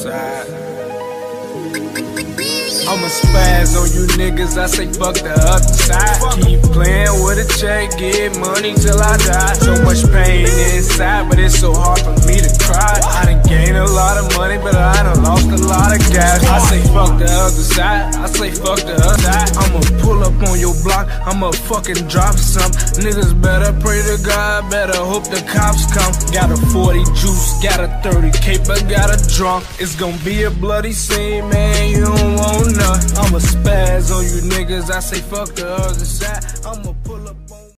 side. I'ma spaz on you niggas, I say fuck the other side. Keep playing with a check, get money till I die. So much pain inside, but it's so hard for me to cry. I done gained a lot of money, but I done lost a lot of gas. I say fuck the other side, I say fuck the other side. I'ma block, I'ma fucking drop some. Niggas better pray to God, better hope the cops come. Got a 40 juice, got a 30 cape, but got a drunk. It's gonna be a bloody scene, man, you don't want none. I'ma spaz on you niggas, I say fuck the other side. I'ma pull.